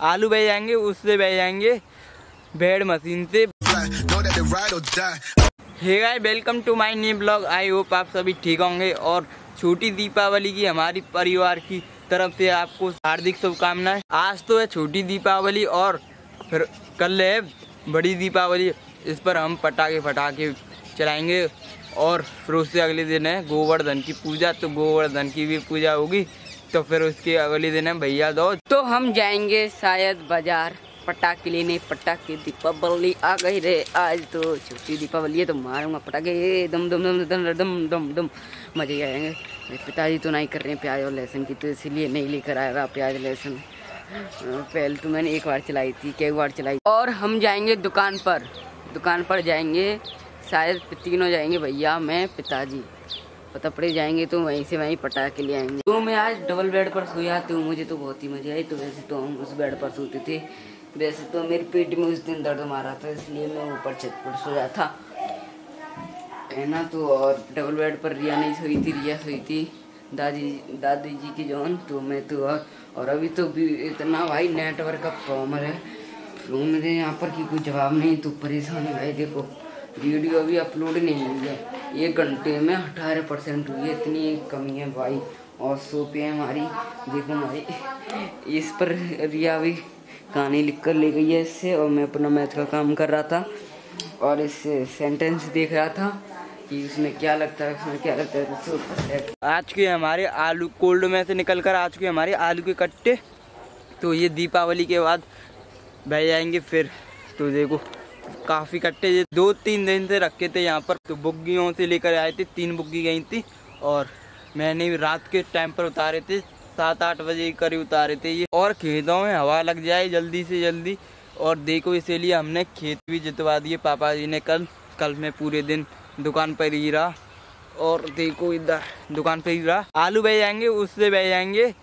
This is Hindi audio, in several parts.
आलू बह जाएँगे, उससे बह जाएँगे बेड मशीन से. Hey guys welcome to my new blog I hope आप सभी ठीक होंगे और छोटी दीपावली की हमारी परिवार की तरफ़ से आपको हार्दिक शुभकामनाएँ। आज तो है छोटी दीपावली और फिर कल है बड़ी दीपावली। इस पर हम पटाखे फटाखे चलाएँगे और फिर उससे अगले दिन है गोवर्धन की पूजा। तो गोवर्धन की भी पूजा होगी। तो फिर उसके अगले दिन है, भैया दो तो हम जाएँगे शायद बाज़ार। पटाखे लेने, पटाखे दीपावली आ गई रे। आज तो छोटी दीपावली है तो मारूँगा पटाखे। दम दम दम दम दम दम दम मज़े आएँगे। मेरे पिताजी तो नहीं कर रहे हैं प्याज और लहसुन की तो इसलिए नहीं लेकर आएगा प्याज, लहसुन। पहले तो मैंने एक बार चलाई थी कई बार चलाई और हम जाएँगे दुकान पर। दुकान पर जाएँगे। शायद तीनों जाएँगे, भैया, मैं, पिताजी। पता पड़े जाएँगे तो वहीं से वहीं पटा के ले आएँगे। तो मैं आज डबल बेड पर सोया तो मुझे तो बहुत ही मज़ा आई तो वैसे तो हम उस बेड पर सोते थे। वैसे तो मेरे पेट में उस दिन दर्द मारा था इसलिए मैं ऊपर छत पर सोया था। है ना तो और डबल बेड पर रिया नहीं सोई थी रिया सोई थी दादी दादी जी की जौन तो मैं तो और, और अभी तो भी इतना भाई नेटवर्क का प्रॉब्लम है। फ़ोन मेरे यहाँ पर की कोई जवाब नहीं तो परेशान भाई देखो। वीडियो अभी अपलोड नहीं हुई है। एक घंटे में अठारह परसेंट हुई है। इतनी कमी है भाई। और सो पे है हमारी। देखो भाई, इस पर रिया भी कहानी लिख कर ले गई है इससे और मैं अपना मैथ का काम कर रहा था और इससे सेंटेंस देख रहा था कि उसमें क्या लगता है, उसमें क्या लगता है तो उससे आज के हमारे आलू कोल्ड में से निकल कर आज के हमारे आलू के कट्टे। तो ये दीपावली के बाद बह जाएँगे फिर। तो देखो। काफ़ी कट्टे दो तीन दिन से रखे थे यहाँ पर। तो बुग्गियों से लेकर आए थे, तीन बुग्गी गई थी और मैंने रात के टाइम पर उतारे थे। सात आठ बजे करीब उतारे थे ये। और खेतों में हवा लग जाए जल्दी से जल्दी। और देखो, इसीलिए हमने खेत भी जितवा दिए। पापा जी ने कल कल मैं पूरे दिन दुकान पर ही रहा। और देखो इधर, दुकान पर ही रहा। आलू बह जाएँगे, उससे बह जाएँगे।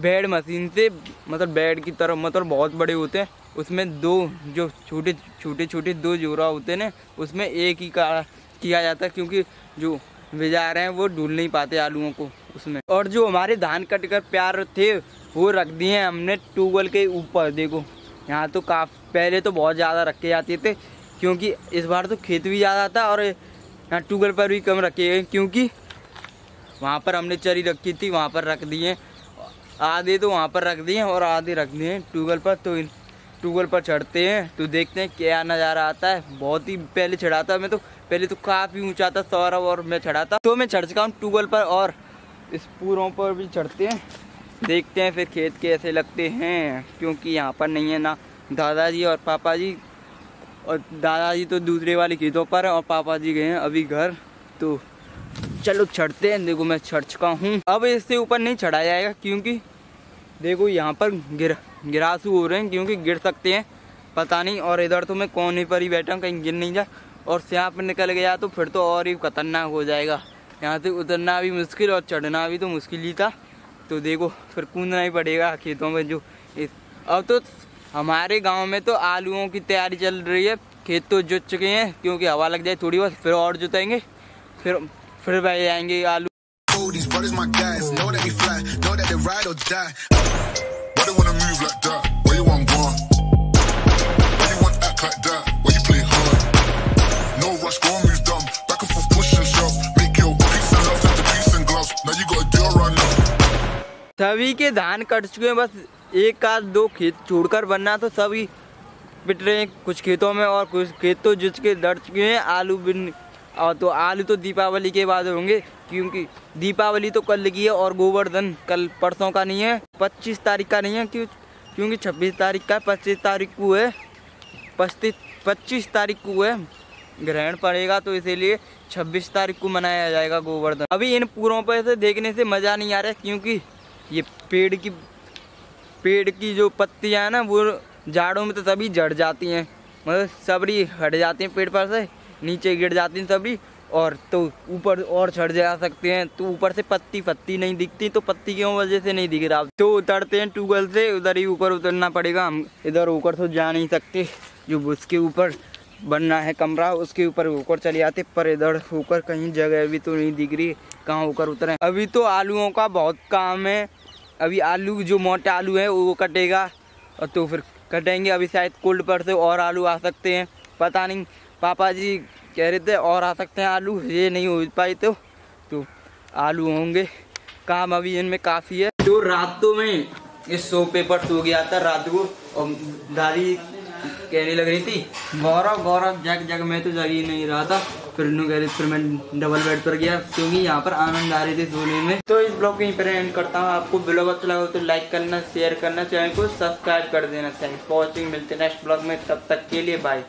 बेड मशीन से मतलब बेड की तरफ़ मतलब बहुत बड़े होते हैं। उसमें दो जो छोटे छोटे छोटे दो जोरा होते हैं ना, उसमें एक ही का किया जाता है, क्योंकि जो बेजा रहे हैं, वो ढूल नहीं पाते आलूओं को उसमें। और जो हमारे धान कट कर प्यार थे, वो रख दिए हैं हमने ट्यूबवेल के ऊपर। देखो, यहाँ तो काफ़ी, पहले तो बहुत ज़्यादा रखे जाते थे, क्योंकि इस बार तो खेत भी ज़्यादा था और यहाँ ट्यूबवेल पर भी कम रखे गए, क्योंकि वहाँ पर हमने चरी रखी थी, वहाँ पर रख दिए। आधे तो वहाँ पर रख दिए और आधे रख दिए ट्यूबवेल पर तो ट्यूबवेल पर चढ़ते हैं तो देखते हैं क्या नज़ारा आता है। बहुत ही पहले चढ़ाता मैं तो पहले तो काफ़ी ऊँचा था सौरभ और मैं चढ़ा था तो मैं चढ़ चुका हूँ ट्यूबवेल पर और इस पूरों पर भी चढ़ते हैं। देखते हैं फिर खेत कैसे लगते हैं, क्योंकि यहाँ पर नहीं है ना दादाजी और पापा जी और दादाजी तो दूसरे वाले खेतों पर और पापा जी गए हैं अभी घर। तो चलो चढ़ते हैं, देखो मैं चढ़ चुका हूँ। अब इससे ऊपर नहीं चढ़ा जाएगा, क्योंकि देखो यहाँ पर गिर गिरासू हो रहे हैं, क्योंकि गिर सकते हैं। पता नहीं, और इधर तो मैं कोने पर ही बैठा हूँ, कहीं गिर नहीं जा। और यहाँ पर निकल गया तो फिर तो और ही खतरनाक हो जाएगा। यहाँ से उतरना भी मुश्किल और चढ़ना भी तो मुश्किल ही था। तो देखो, फिर कूदना ही पड़ेगा खेतों में जो इस अब तो हमारे गाँव में तो आलूओं की तैयारी चल रही है। खेत तो जुट चुके हैं, क्योंकि हवा लग जाए थोड़ी बहुत, फिर और जुतेंगे। फिर फिर बह जाएँगे आलू। Oh, they wanna move like that? Where you want gone? Why you want act like that? Why you play hard? No rush, go and move dumb. Back and forth, push and shove. Make your peace and love into peace and gloves. Now you gotta do it right now. सभी के धान कट चुके हैं बस एक आध दो खेत छोड़कर बनना तो सभी पिट रहे हैं कुछ खेतों में और कुछ खेत तो जुच के दर चुके हैं आलू बिन और तो आलू तो दीपावली के बाद होंगे क्योंकि दीपावली तो कल की है और गोवर्धन कल परसों का नहीं है पच्चीस तारीख का नहीं है, क्यों क्योंकि छब्बीस तारीख का पच्चीस तारीख को है। पच्चीस पच्चीस तारीख को है। ग्रहण पड़ेगा तो इसीलिए छब्बीस तारीख को मनाया जाएगा गोवर्धन। अभी इन पूरों पर से देखने से मज़ा नहीं आ रहा है, क्योंकि ये पेड़ की पेड़ की जो पत्तियाँ हैं ना, वो जाड़ों में तो सभी जड़ जाती हैं। मतलब सबरी हट जाती हैं पेड़ पर से, नीचे गिर जाती हैं सबरी। और तो ऊपर और चढ़ जा सकते हैं। तो ऊपर से पत्ती पत्ती नहीं दिखती तो पत्ती की वजह से नहीं दिख रहा। तो उतरते हैं ट्यूबवेल से, उधर ही ऊपर उतरना पड़ेगा। हम इधर ऊपर तो जा नहीं सकते। जो उसके ऊपर बनना है कमरा, उसके ऊपर ऊपर चले आते, पर इधर ऊपर कहीं जगह भी तो नहीं दिख रही। कहाँ ऊपर उतरे? अभी तो आलूओं का बहुत काम है। अभी आलू, जो मोटे आलू है, वो कटेगा। और तो फिर कटेंगे। अभी शायद कोल्ड पर से और आलू आ सकते हैं। पता नहीं, पापा जी कह रहे थे, और आ सकते हैं आलू। ये नहीं हो पाए तो तो आलू होंगे। काम अभी इनमें काफ़ी है। तो रातों में इस सो पेपर सो गया था, रात को, और दादी कहने लग रही थी, गौरव गौरव, जग जग, मैं तो जग ही नहीं रहा था। फिर कह रही, फिर मैं डबल बेड पर गया, क्योंकि यहाँ पर आनंद आ रहे थे सोने में। तो इस ब्लॉग को यहीं पर एंड करता हूँ। आपको ब्लॉग अच्छा लगा तो लाइक करना शेयर करना, चैनल को सब्सक्राइब कर देना। थैंक्स फॉर वॉचिंग मिलते नेक्स्ट ब्लॉग में। तब तक के लिए बाय